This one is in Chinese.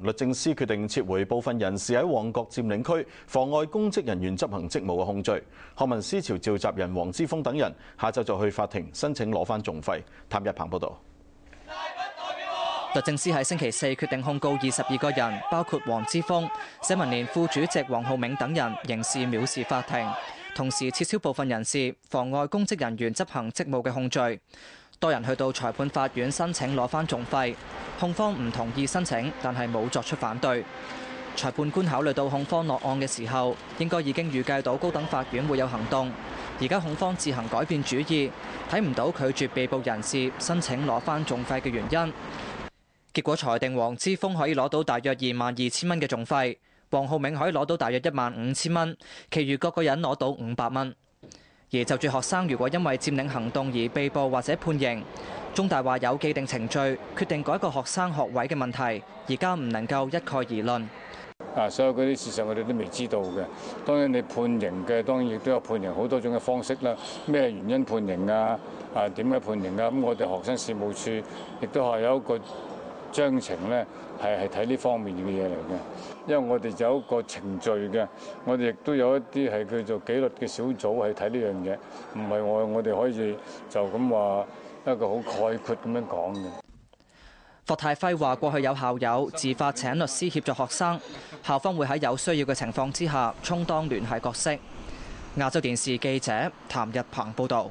律政司決定撤回部分人士喺旺角佔領區妨礙公職人員執行職務嘅控罪。學民思潮召集人黃之峰等人下晝就去法庭申請攞翻訟費。譚日鵬報導。律政司喺星期四決定控告二十二個人，包括黃之峰、社民連副主席黃浩銘等人刑事藐視法庭，同時撤銷部分人士妨礙公職人員執行職務嘅控罪。多人去到裁判法院申請攞翻訟費，控方唔同意申請，但係冇作出反對。裁判官考慮到控方落案嘅時候，應該已經預計到高等法院會有行動。而家控方自行改變主意，睇唔到拒絕被捕人士申請攞翻訟費嘅原因。結果裁定黃之峰可以攞到大約二萬二千蚊嘅訟費，黃浩銘可以攞到大約一萬五千蚊，其餘各個人攞到五百蚊。而就住學生如果因為佔領行動而被捕或者判刑，中大話有既定程序，決定改個學生學位嘅問題，而家唔能夠一概而論。啊，所有嗰啲事實我哋都未知道嘅。當然你判刑嘅，當然亦都有判刑好多種嘅方式啦。咩原因判刑啊？啊點解判刑啊？咁我哋學生事務處亦都係有一個。章程呢係係睇呢方面嘅嘢嚟嘅，因為我哋有一個程序嘅，我哋亦都有一啲係叫做紀律嘅小組係睇呢樣嘢，唔係我我哋可以就咁話一個好概括咁樣講嘅。霍泰輝話：過去有校友自發請律師協助學生，校方會喺有需要嘅情況之下充當聯繫角色。亞洲電視記者譚日鵬報導。